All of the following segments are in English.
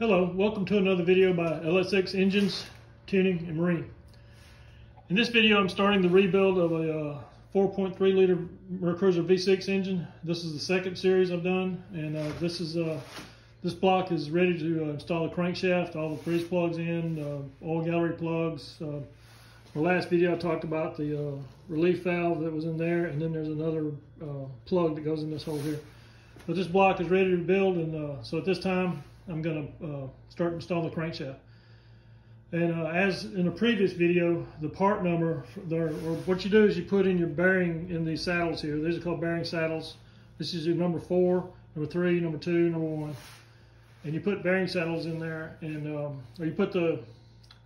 Hello, welcome to another video by LSX Engines, Tuning, and Marine. In this video, I'm starting the rebuild of a uh, 4.3 liter Mercruiser V6 engine. This is the second series I've done, and uh, this is uh, this block is ready to uh, install the crankshaft, all the freeze plugs in, uh, oil gallery plugs. Uh, the last video I talked about the relief valve that was in there, and then there's another plug that goes in this hole here. But this block is ready to build, and so at this time, I'm going to uh, start installing the crankshaft. And uh, as in a previous video, the part number, there, or what you do is you put in your bearing in these saddles here. These are called bearing saddles. This is your number four, number three, number two, number one. And you put bearing saddles in there, and um, or you put the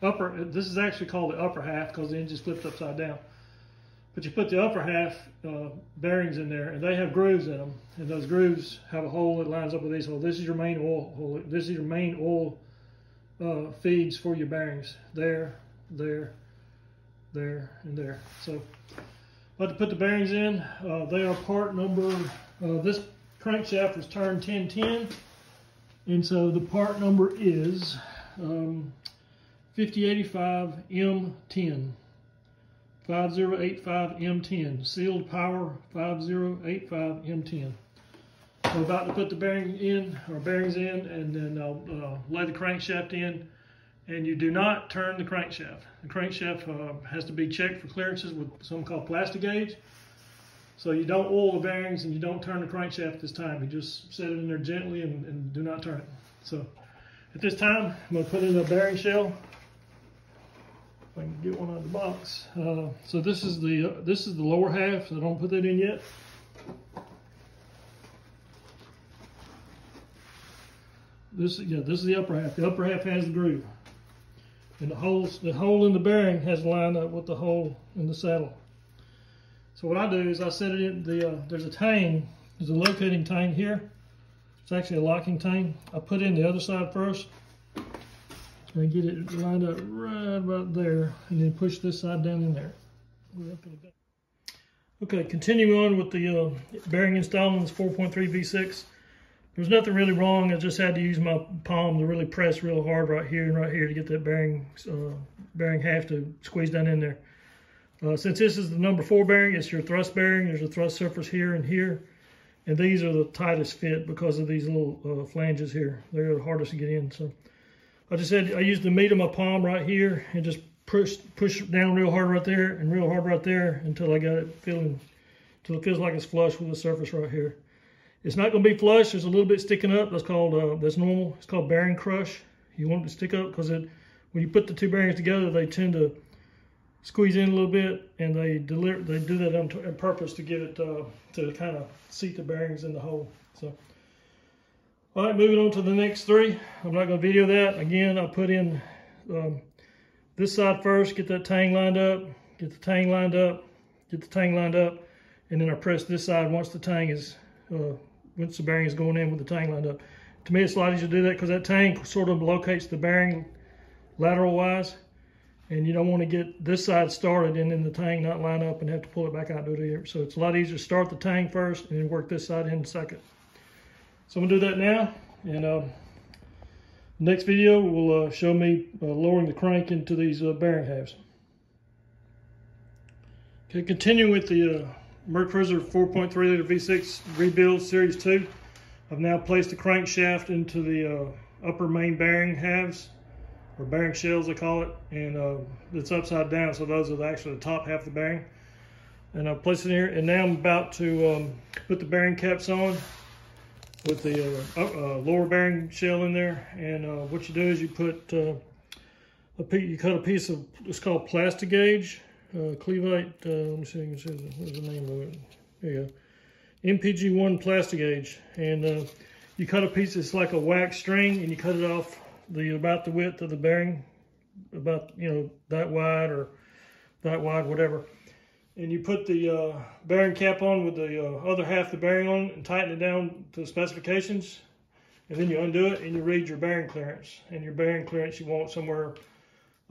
upper, this is actually called the upper half because the engine's flipped upside down. But you put the upper half uh, bearings in there, and they have grooves in them, and those grooves have a hole that lines up with these holes. This is your main oil hole. This is your main oil uh, feeds for your bearings. There, there, there, and there. So, but to put the bearings in, uh, they are part number. Uh, this crankshaft was turned 1010, and so the part number is um, 5085 M10. 5085M10, sealed power 5085M10. I'm about to put the bearing in, or bearings in, and then I'll uh, lay the crankshaft in. And you do not turn the crankshaft. The crankshaft uh, has to be checked for clearances with something called Plastigage. So you don't oil the bearings and you don't turn the crankshaft this time. You just set it in there gently and, and do not turn it. So at this time, I'm going to put in a bearing shell. If I can get one out of the box. Uh, so this is the uh, this is the lower half. So I don't put that in yet. This yeah, this is the upper half. The upper half has the groove, and the holes the hole in the bearing has lined up with the hole in the saddle. So what I do is I set it in the uh, there's a tang. There's a locating tang here. It's actually a locking tang. I put in the other side first. And get it lined up right about there and then push this side down in there. Okay, continuing on with the uh, bearing installments 4.3 V6. There's nothing really wrong. I just had to use my palm to really press real hard right here and right here to get that bearing uh, bearing half to squeeze down in there. Uh, since this is the number four bearing, it's your thrust bearing. There's a thrust surface here and here. And these are the tightest fit because of these little uh, flanges here. They're the hardest to get in. So I just said I used the meat of my palm right here and just push push down real hard right there and real hard right there until I got it feeling until it feels like it's flush with the surface right here. It's not going to be flush. There's a little bit sticking up. That's called uh, that's normal. It's called bearing crush. You want it to stick up because it when you put the two bearings together, they tend to squeeze in a little bit, and they deliver they do that on, purpose to get it uh, to kind of seat the bearings in the hole. So. All right, moving on to the next three. I'm not going to video that. Again, I'll put in um, this side first, get that tang lined up, get the tang lined up, get the tang lined up, and then I press this side once the tang is, uh, once the bearing is going in with the tang lined up. To me, it's a lot easier to do that because that tang sort of locates the bearing lateral wise, and you don't want to get this side started and then the tang not line up and have to pull it back out to it. So it's a lot easier to start the tang first and then work this side in second. So I'm gonna do that now. And uh, next video will uh, show me uh, lowering the crank into these uh, bearing halves. Okay, continue with the uh, Mercruiser 4.3 liter V6 rebuild series 2. I've now placed the crankshaft into the uh, upper main bearing halves or bearing shells I call it and it's upside down so those are actually the top half of the bearing and I've placed it here and now I'm about to um, put the bearing caps on with the uh, uh, lower bearing shell in there. And uh, what you do is you put uh, a you cut a piece of it's called Plastigage, uh, Clevite. Uh, let me see, can see what's the name of it. There you go. MPG1 Plastigage, and uh, you cut a piece. It's like a wax string, and you cut it off the about the width of the bearing, about you know that wide or that wide, whatever and you put the uh, bearing cap on with the uh, other half the bearing on and tighten it down to the specifications. And then you undo it and you read your bearing clearance. And your bearing clearance you want somewhere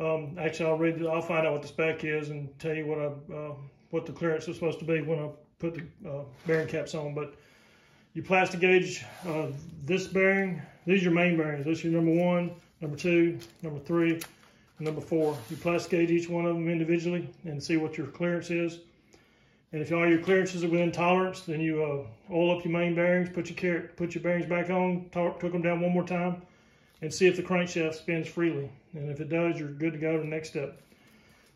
um, actually I'll read I'll find out what the spec is and tell you what I uh, what the clearance is supposed to be when I put the uh, bearing caps on. But you Plastigage uh, this bearing these are your main bearings. This is your number one, number two, number three, number four. You plastic gauge each one of them individually and see what your clearance is. And if all your clearances are within tolerance, then you uh, oil up your main bearings, put your put your bearings back on, torque them down one more time, and see if the crankshaft spins freely. And if it does, you're good to go to the next step.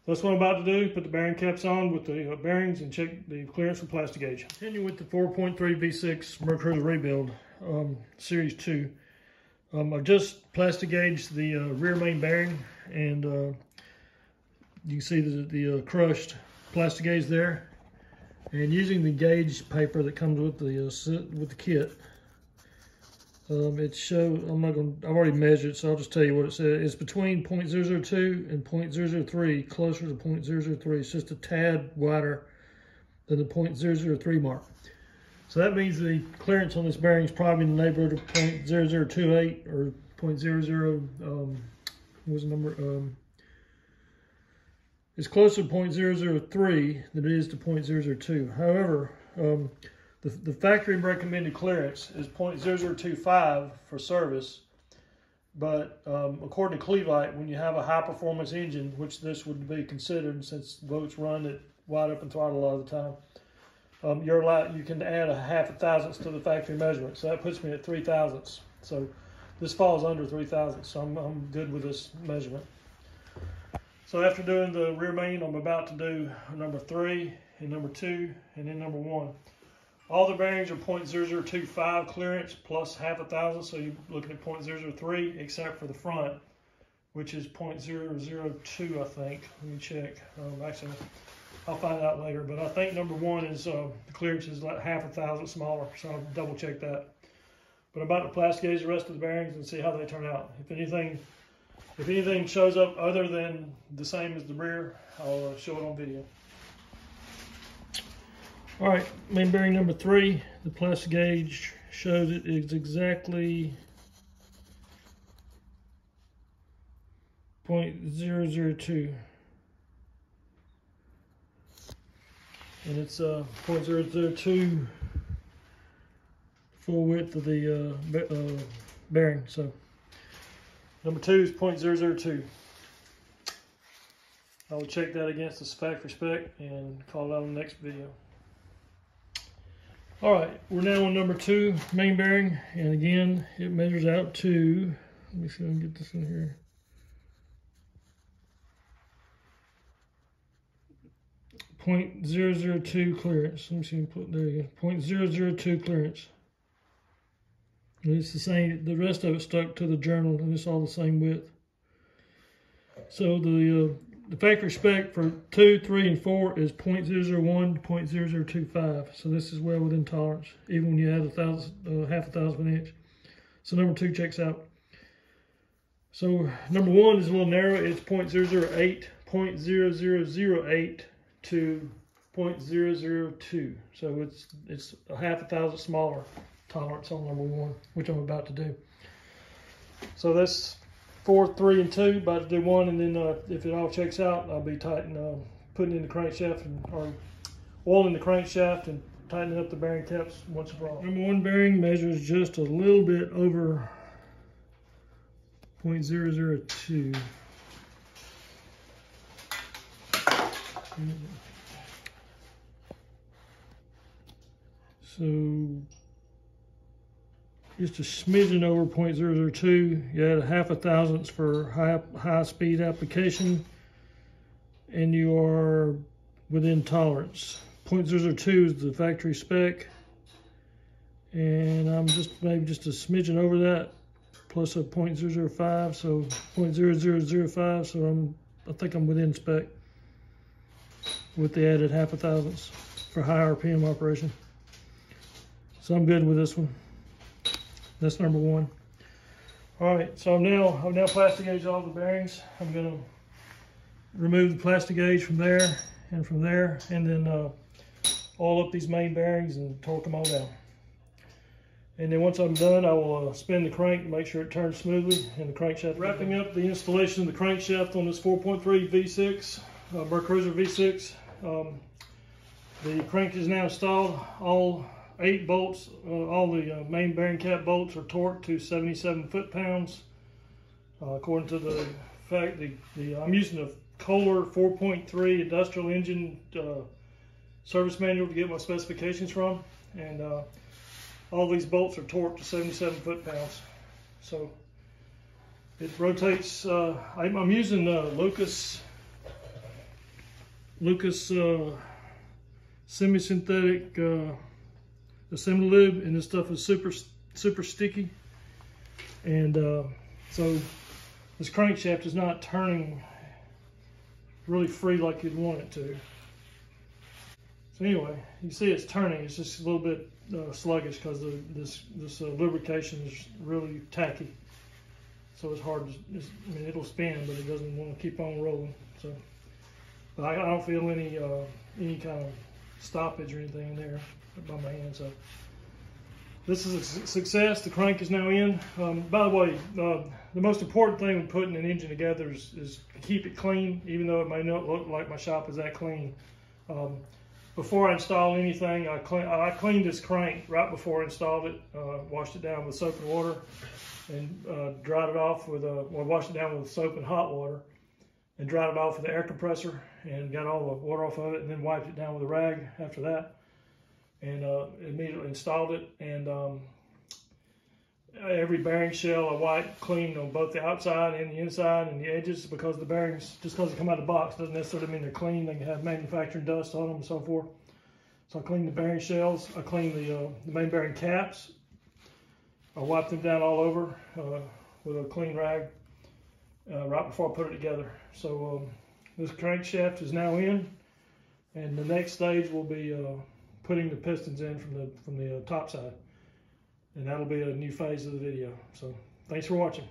That's what I'm about to do. Put the bearing caps on with the uh, bearings and check the clearance for plastic gauge. Continue with the 4.3 V6 Mercury Rebuild um, Series 2. Um, I've just plastic gauged the uh, rear main bearing and uh, you can see the, the uh, crushed plastic gauge there. And using the gauge paper that comes with the uh, with the kit, um, it shows, I'm not going I've already measured, so I'll just tell you what it says. It's between 0.002 and 0.003, closer to 0.003. It's just a tad wider than the 0.003 mark. So that means the clearance on this bearing is probably in the neighborhood of 0.0028 or 0.00, um, was the number? Um, it's closer to 0.003 than it is to 0.002. However, um, the, the factory recommended clearance is 0.0025 for service, but um, according to Clevite, when you have a high performance engine, which this would be considered since boats run at wide open throttle a lot of the time, um, you're allowed, you can add a half a thousandths to the factory measurement. So that puts me at three thousandths. So this falls under three thousandths. So I'm, I'm good with this measurement. So after doing the rear main, I'm about to do number three and number two and then number one. All the bearings are 0.0025 clearance plus half a thousand, so you're looking at 0.003 except for the front, which is 0.002, I think. Let me check. Um, actually, I'll find out later, but I think number one is uh, the clearance is like half a thousand smaller, so I'll double check that. But I'm about to plastic gauge the rest of the bearings and see how they turn out. If anything, if anything shows up other than the same as the rear, I'll uh, show it on video. All right, main bearing number three, the plastic gauge shows it is exactly 0.002. And it's uh, 0.002 full width of the uh, uh, bearing. So number two is 0.002. I will check that against the spec for spec and call it out on the next video. All right, we're now on number two, main bearing, and again, it measures out to, let me see if I can get this in here. Point zero zero two clearance. Let me see. Put there you go. Point zero zero two clearance. And it's the same. The rest of it stuck to the journal, and it's all the same width. So the uh, the factory spec for 2, 3, and 4 is 0.001 0.0025. So this is well within tolerance, even when you add a thousand, uh, half a thousand an inch. So number 2 checks out. So number 1 is a little narrow. It's 0.008, 0.0008 to 0.002. So it's, it's a half a thousand smaller tolerance on number 1, which I'm about to do. So that's four, three, and two. About to do one, and then uh, if it all checks out, I'll be tightening, uh, putting in the crankshaft and or oiling the crankshaft and tightening up the bearing caps once and for all. Number one bearing measures just a little bit over 0.002. So just a smidgen over 0.002. You add a half a thousandths for high, high speed application and you are within tolerance. 0.002 is the factory spec and I'm just maybe just a smidgen over that plus a 0.005 so 0.0005 so I'm I think I'm within spec with the added half a thousandths for high RPM operation. So I'm good with this one. That's number one. All right, so I'm now, I've now plastic gauged all the bearings. I'm gonna remove the plastic gauge from there and from there, and then uh, all up these main bearings and torque them all down. And then once I'm done, I will uh, spin the crank to make sure it turns smoothly and the crankshaft. Wrapping up the installation of the crankshaft on this 4.3 V6, uh, Mercruiser V6. Um, the crank is now installed. All eight bolts. Uh, all the uh, main bearing cap bolts are torqued to 77 foot pounds. Uh, according to the fact, the, the I'm using a Kohler 4.3 industrial engine uh, service manual to get my specifications from, and uh, all these bolts are torqued to 77 foot pounds. So it rotates. Uh, I'm, I'm, using Lucas Lucas semi-synthetic assembly lube and this stuff is super super sticky. And uh, so this crankshaft is not turning really free like you'd want it to. So anyway you see it's turning. It's just a little bit uh, sluggish because this this uh, lubrication is really tacky. So it's hard to I mean it'll spin but it doesn't want to keep on rolling. So I, I don't feel any uh, any kind of stoppage or anything in there by my hand. So this is a success. The crank is now in. Um, by the way, uh, the most important thing when putting an engine together is, is, keep it clean, even though it may not look like my shop is that clean. Um, before I install anything, I, clean, I cleaned this crank right before I installed it, uh, washed it down with soap and water, and uh, dried it off with, uh, well, washed it down with soap and hot water and dried it off with the air compressor and got all the water off of it and then wiped it down with a rag after that and uh, immediately installed it. And um, every bearing shell I wiped clean on both the outside and the inside and the edges because the bearings just because they come out of the box doesn't necessarily mean they're clean. They can have manufacturing dust on them and so forth. So I cleaned the bearing shells. I cleaned the, uh, the main bearing caps. I wiped them down all over uh, with a clean rag uh, right before I put it together. So um, this crankshaft is now in, and the next stage will be uh, putting the pistons in from the from the uh, top side, and that'll be a new phase of the video. So thanks for watching.